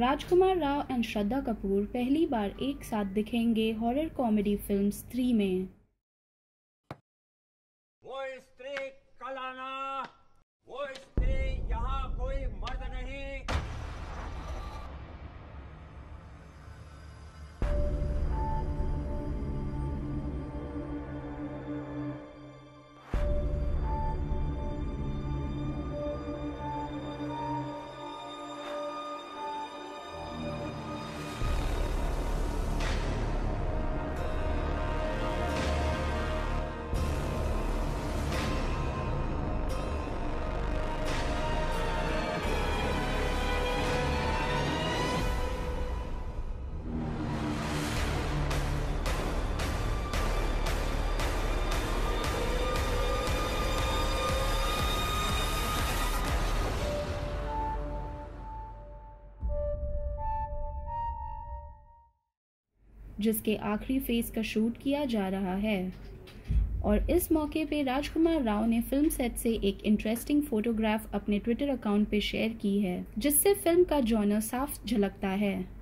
राजकुमार Rao and Shraddha Kapoor पहली बार एक साथ दिखेंगे हॉरर कॉमेडी फ़िल्म स्त्री में। वो स्त्री कलाना, वो स्त्री जिसके आखिरी फ़ेज़ का शूट किया जा रहा है। और इस मौके पे राजकुमार राव ने फ़िल्म सेट से एक इंटरेस्टिंग फोटोग्राफ अपने ट्विटर अकाउंट पे शेयर की है, जिससे फ़िल्म का जॉनर साफ़ झलकता है।